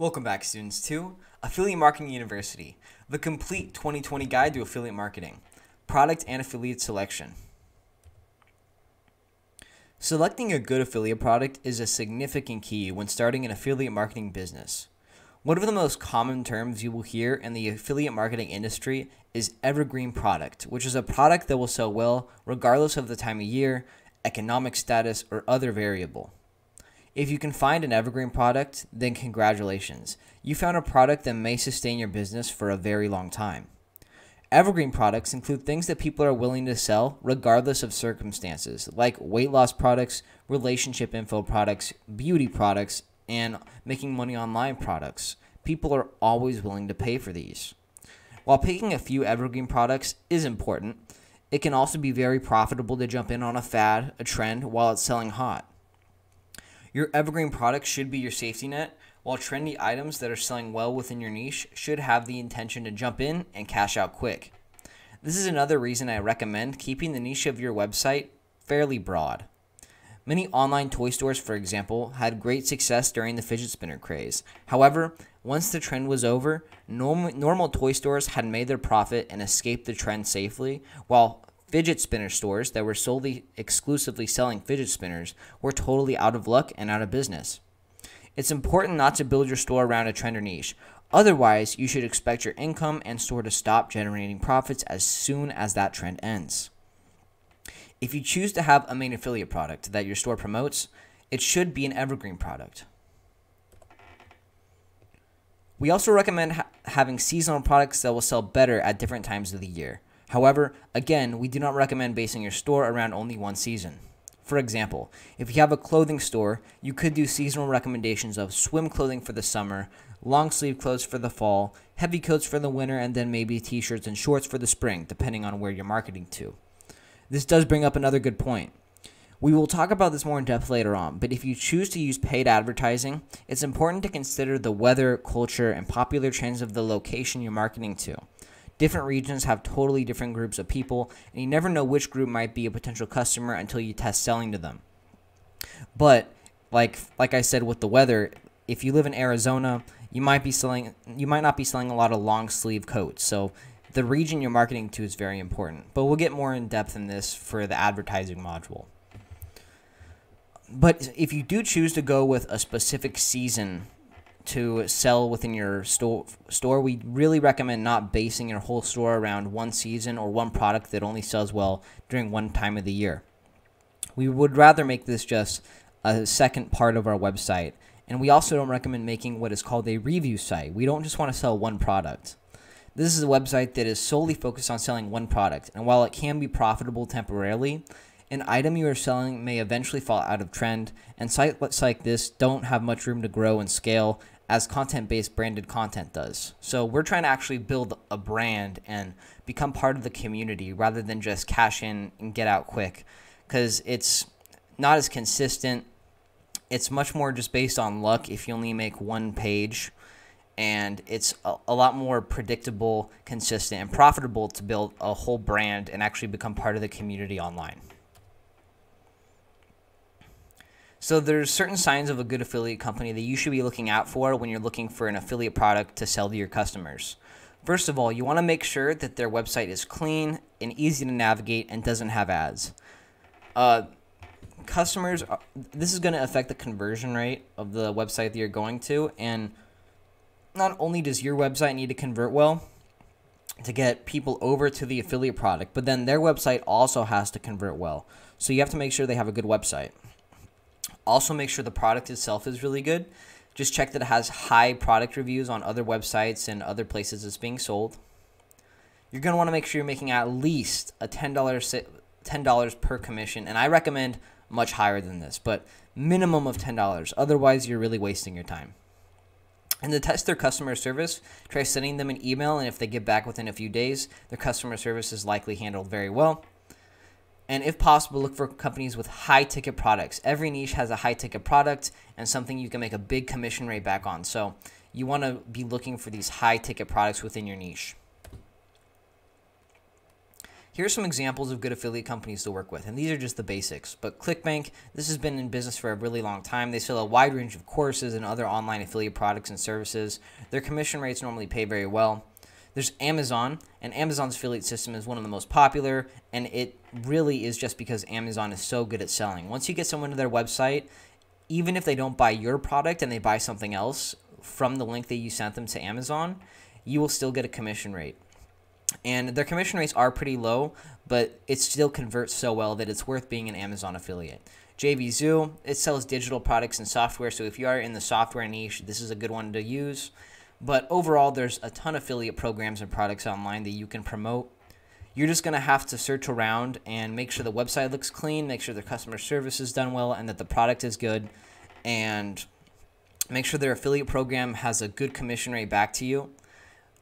Welcome back, students, to Affiliate Marketing University, the complete 2020 guide to affiliate marketing, product and affiliate selection. Selecting a good affiliate product is a significant key when starting an affiliate marketing business. One of the most common terms you will hear in the affiliate marketing industry is evergreen product, which is a product that will sell well regardless of the time of year, economic status, or other variable. If you can find an evergreen product, then congratulations. You found a product that may sustain your business for a very long time. Evergreen products include things that people are willing to sell regardless of circumstances, like weight loss products, relationship info products, beauty products, and making money online products. People are always willing to pay for these. While picking a few evergreen products is important, it can also be very profitable to jump in on a fad, a trend, while it's selling hot. Your evergreen products should be your safety net, while trendy items that are selling well within your niche should have the intention to jump in and cash out quick. This is another reason I recommend keeping the niche of your website fairly broad. Many online toy stores, for example, had great success during the fidget spinner craze. However, once the trend was over, norm- normal toy stores had made their profit and escaped the trend safely, while Fidget spinner stores that were solely exclusively selling fidget spinners were totally out of luck and out of business. It's important not to build your store around a trend or niche. Otherwise, you should expect your income and store to stop generating profits as soon as that trend ends. If you choose to have a main affiliate product that your store promotes, it should be an evergreen product. We also recommend ha- having seasonal products that will sell better at different times of the year. However, again, we do not recommend basing your store around only one season. For example, if you have a clothing store, you could do seasonal recommendations of swim clothing for the summer, long sleeve clothes for the fall, heavy coats for the winter, and then maybe t shirts and shorts for the spring, depending on where you're marketing to. This does bring up another good point. We will talk about this more in depth later on, but if you choose to use paid advertising, it's important to consider the weather, culture, and popular trends of the location you're marketing to. Different regions have totally different groups of people, and you never know which group might be a potential customer until you test selling to them. But like like I said with the weather, if you live in Arizona, you might be selling you might not be selling a lot of long sleeve coats. So the region you're marketing to is very important. But we'll get more in depth in this for the advertising module. But if you do choose to go with a specific season to sell within your store store we really recommend not basing your whole store around one season or one product that only sells well during one time of the year. We would rather make this just a second part of our website. And we also don't recommend making what is called a review site. We don't just want to sell one product. This is a website that is solely focused on selling one product. And while it can be profitable temporarily an item you are selling may eventually fall out of trend, and sites like this don't have much room to grow and scale as content based branded content does. So we're trying to actually build a brand and become part of the community rather than just cash in and get out quick because it's not as consistent. It's much more just based on luck if you only make one page. And it's a, a lot more predictable, consistent, and profitable to build a whole brand and actually become part of the community online. So there's certain signs of a good affiliate company that you should be looking out for when you're looking for an affiliate product to sell to your customers. First of all, you want to make sure that their website is clean and easy to navigate and doesn't have ads. Uh, customers, uh, this is going to affect the conversion rate of the website that you're going to. And not only does your website need to convert well to get people over to the affiliate product, but then their website also has to convert well. So you have to make sure they have a good website. Also, make sure the product itself is really good. Just check that it has high product reviews on other websites and other places it's being sold. You're going to want to make sure you're making at least a $10, $10 per commission, and I recommend much higher than this, but minimum of $10. Otherwise, you're really wasting your time. And to test their customer service, try sending them an email, and if they get back within a few days, their customer service is likely handled very well. And if possible, look for companies with high ticket products. Every niche has a high ticket product and something you can make a big commission rate back on. So you want to be looking for these high ticket products within your niche. Here's some examples of good affiliate companies to work with, and these are just the basics. But ClickBank, this has been in business for a really long time. They sell a wide range of courses and other online affiliate products and services. Their commission rates normally pay very well. There's Amazon, and Amazon's affiliate system is one of the most popular, and it really is just because Amazon is so good at selling. Once you get someone to their website, even if they don't buy your product and they buy something else from the link that you sent them to Amazon, you will still get a commission rate. And their commission rates are pretty low, but it still converts so well that it's worth being an Amazon affiliate. JVZoo, it sells digital products and software, so if you are in the software niche, this is a good one to use. But overall, there's a ton of affiliate programs and products online that you can promote. You're just going to have to search around and make sure the website looks clean, make sure their customer service is done well, and that the product is good, and make sure their affiliate program has a good commission rate back to you.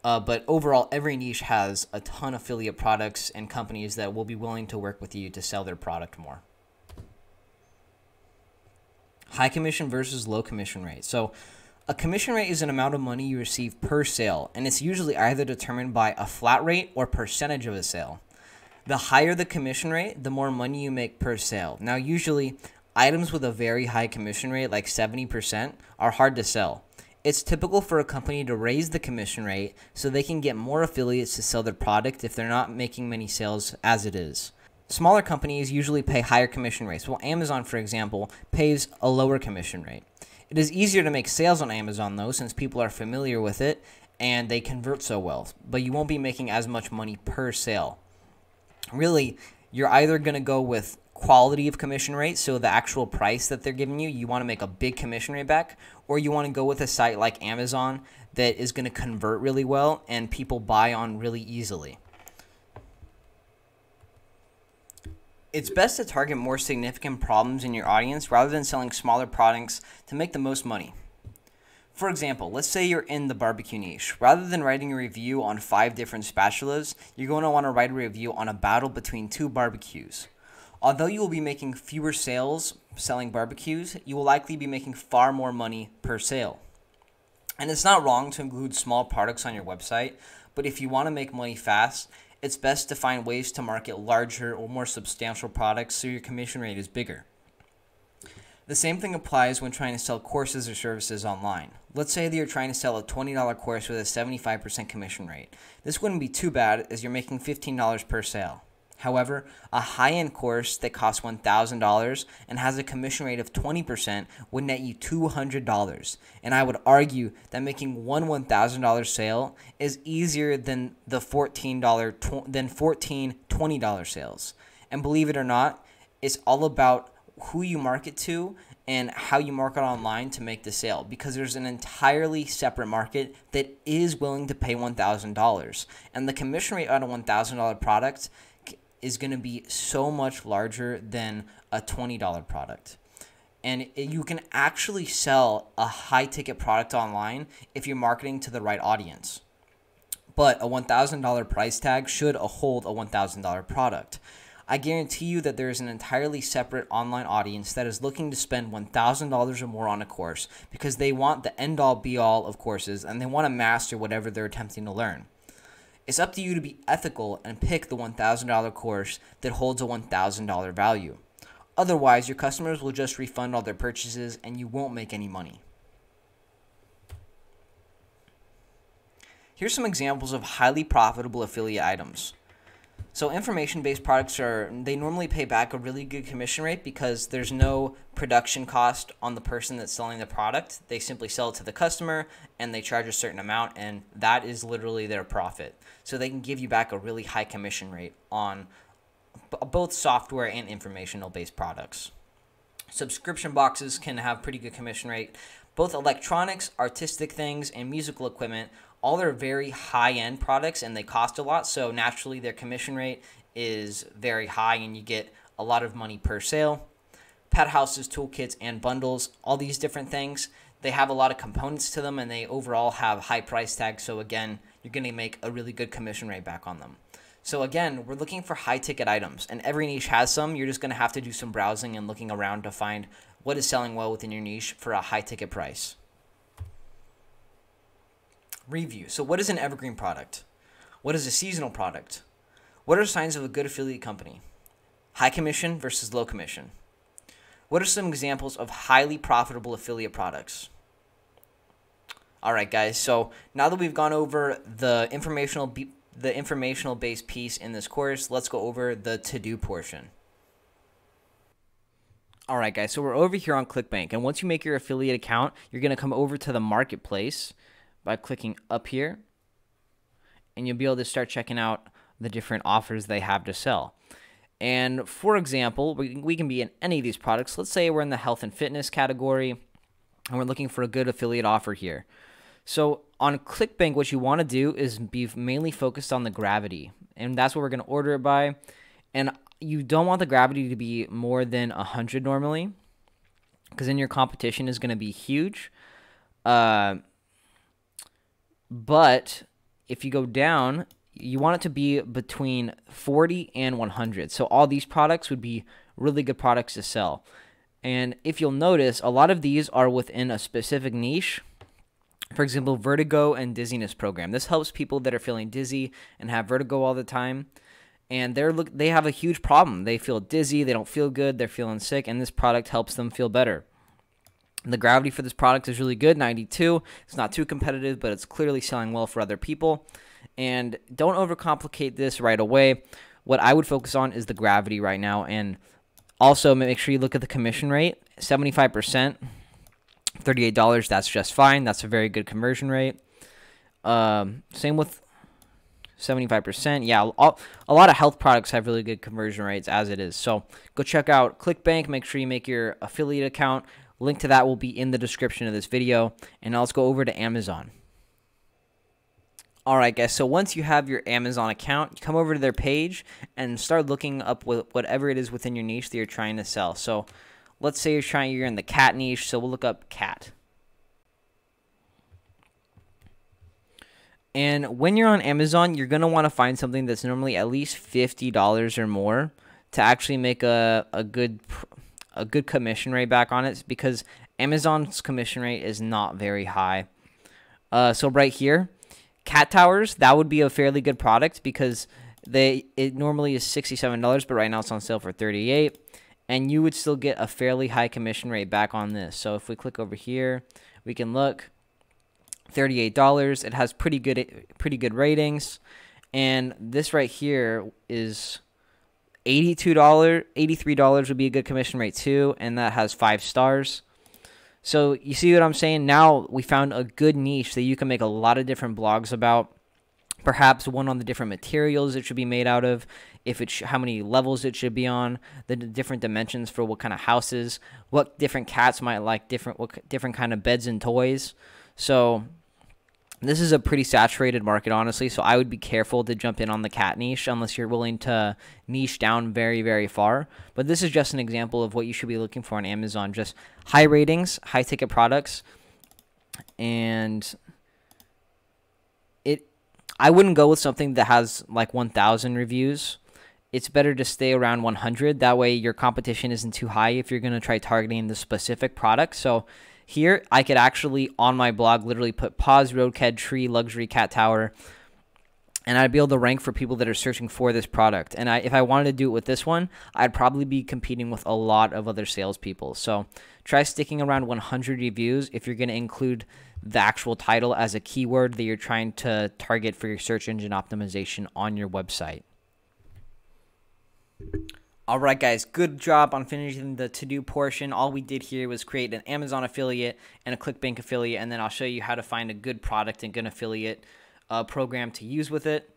Uh, but overall, every niche has a ton of affiliate products and companies that will be willing to work with you to sell their product more. High commission versus low commission rate. So, a commission rate is an amount of money you receive per sale, and it's usually either determined by a flat rate or percentage of a sale. The higher the commission rate, the more money you make per sale. Now, usually, items with a very high commission rate, like 70%, are hard to sell. It's typical for a company to raise the commission rate so they can get more affiliates to sell their product if they're not making many sales as it is. Smaller companies usually pay higher commission rates, while Amazon, for example, pays a lower commission rate. It is easier to make sales on Amazon though, since people are familiar with it and they convert so well, but you won't be making as much money per sale. Really, you're either going to go with quality of commission rate, so the actual price that they're giving you, you want to make a big commission rate back, or you want to go with a site like Amazon that is going to convert really well and people buy on really easily. It's best to target more significant problems in your audience rather than selling smaller products to make the most money. For example, let's say you're in the barbecue niche. Rather than writing a review on five different spatulas, you're going to want to write a review on a battle between two barbecues. Although you will be making fewer sales selling barbecues, you will likely be making far more money per sale. And it's not wrong to include small products on your website, but if you want to make money fast, it's best to find ways to market larger or more substantial products so your commission rate is bigger. The same thing applies when trying to sell courses or services online. Let's say that you're trying to sell a $20 course with a 75% commission rate. This wouldn't be too bad as you're making $15 per sale. However, a high end course that costs $1,000 and has a commission rate of 20% would net you $200. And I would argue that making one $1,000 sale is easier than the $14 than 14 $20 sales. And believe it or not, it's all about who you market to and how you market online to make the sale because there's an entirely separate market that is willing to pay $1,000. And the commission rate on a $1,000 product is going to be so much larger than a $20 product. And you can actually sell a high ticket product online if you're marketing to the right audience. But a $1,000 price tag should hold a $1,000 product. I guarantee you that there is an entirely separate online audience that is looking to spend $1,000 or more on a course because they want the end all be all of courses and they want to master whatever they're attempting to learn. It's up to you to be ethical and pick the $1,000 course that holds a $1,000 value. Otherwise, your customers will just refund all their purchases and you won't make any money. Here's some examples of highly profitable affiliate items. So information-based products are they normally pay back a really good commission rate because there's no production cost on the person that's selling the product. They simply sell it to the customer and they charge a certain amount and that is literally their profit. So they can give you back a really high commission rate on both software and informational based products. Subscription boxes can have pretty good commission rate. Both electronics, artistic things, and musical equipment all are very high end products and they cost a lot. So naturally, their commission rate is very high and you get a lot of money per sale. Pet houses, toolkits, and bundles, all these different things, they have a lot of components to them and they overall have high price tags. So, again, you're going to make a really good commission rate back on them. So, again, we're looking for high ticket items and every niche has some. You're just going to have to do some browsing and looking around to find what is selling well within your niche for a high ticket price. Review. So, what is an evergreen product? What is a seasonal product? What are signs of a good affiliate company? High commission versus low commission. What are some examples of highly profitable affiliate products? All right, guys. So now that we've gone over the informational the informational based piece in this course, let's go over the to do portion. All right, guys. So we're over here on ClickBank, and once you make your affiliate account, you're gonna come over to the marketplace by clicking up here, and you'll be able to start checking out the different offers they have to sell. And for example, we, we can be in any of these products. Let's say we're in the health and fitness category and we're looking for a good affiliate offer here. So on ClickBank, what you want to do is be mainly focused on the gravity. And that's what we're going to order it by. And you don't want the gravity to be more than 100 normally because then your competition is going to be huge. Uh, but if you go down, you want it to be between 40 and 100. So all these products would be really good products to sell. And if you'll notice, a lot of these are within a specific niche. For example, vertigo and dizziness program. This helps people that are feeling dizzy and have vertigo all the time. And they're look they have a huge problem. They feel dizzy, they don't feel good, they're feeling sick, and this product helps them feel better. The gravity for this product is really good, 92. It's not too competitive, but it's clearly selling well for other people. And don't overcomplicate this right away. What I would focus on is the gravity right now. And also make sure you look at the commission rate 75%, $38. That's just fine. That's a very good conversion rate. Um, same with 75%. Yeah, all, a lot of health products have really good conversion rates as it is. So go check out ClickBank. Make sure you make your affiliate account. Link to that will be in the description of this video. And now let's go over to Amazon. Alright guys, so once you have your Amazon account, come over to their page and start looking up whatever it is within your niche that you're trying to sell. So let's say you're trying you're in the cat niche, so we'll look up cat. And when you're on Amazon, you're going to want to find something that's normally at least $50 or more to actually make a, a good a good commission rate back on it because Amazon's commission rate is not very high. Uh, so right here, cat towers, that would be a fairly good product because they it normally is $67, but right now it's on sale for 38 and you would still get a fairly high commission rate back on this. So if we click over here, we can look $38. It has pretty good pretty good ratings. And this right here is $82, $83 would be a good commission rate too, and that has 5 stars. So you see what I'm saying? Now we found a good niche that you can make a lot of different blogs about. Perhaps one on the different materials it should be made out of, if it how many levels it should be on, the different dimensions for what kind of houses, what different cats might like, different what different kind of beds and toys. So this is a pretty saturated market, honestly, so I would be careful to jump in on the cat niche unless you're willing to niche down very, very far. But this is just an example of what you should be looking for on Amazon. Just high ratings, high ticket products, and it. I wouldn't go with something that has like 1,000 reviews. It's better to stay around 100. That way, your competition isn't too high if you're going to try targeting the specific product. So here, I could actually, on my blog, literally put pause road cat tree luxury cat tower, and I'd be able to rank for people that are searching for this product. And I, if I wanted to do it with this one, I'd probably be competing with a lot of other salespeople. So try sticking around 100 reviews if you're going to include the actual title as a keyword that you're trying to target for your search engine optimization on your website. All right, guys, good job on finishing the to-do portion. All we did here was create an Amazon affiliate and a ClickBank affiliate, and then I'll show you how to find a good product and good affiliate uh, program to use with it,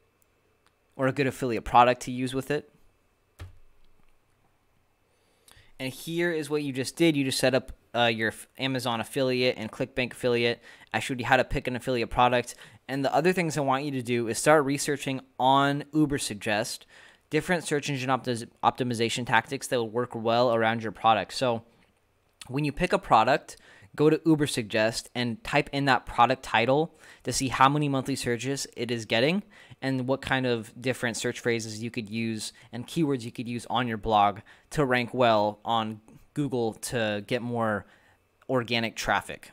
or a good affiliate product to use with it. And here is what you just did. You just set up uh, your Amazon affiliate and ClickBank affiliate. I showed you how to pick an affiliate product. And the other things I want you to do is start researching on Ubersuggest different search engine optimization tactics that will work well around your product. So when you pick a product, go to Ubersuggest and type in that product title to see how many monthly searches it is getting and what kind of different search phrases you could use and keywords you could use on your blog to rank well on Google to get more organic traffic.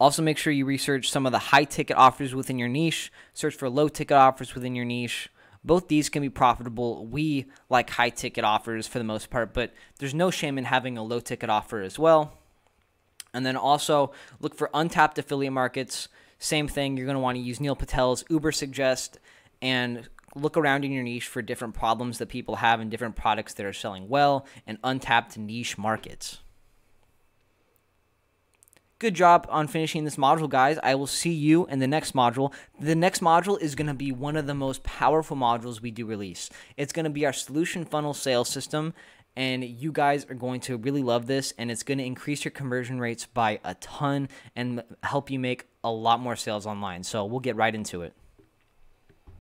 Also, make sure you research some of the high ticket offers within your niche, search for low ticket offers within your niche, Both these can be profitable. We like high ticket offers for the most part, but there's no shame in having a low ticket offer as well. And then also look for untapped affiliate markets. Same thing, you're going to want to use Neil Patel's Uber Suggest and look around in your niche for different problems that people have and different products that are selling well and untapped niche markets. Good job on finishing this module, guys. I will see you in the next module. The next module is going to be one of the most powerful modules we do release. It's going to be our solution funnel sales system, and you guys are going to really love this, and it's going to increase your conversion rates by a ton and help you make a lot more sales online. So we'll get right into it.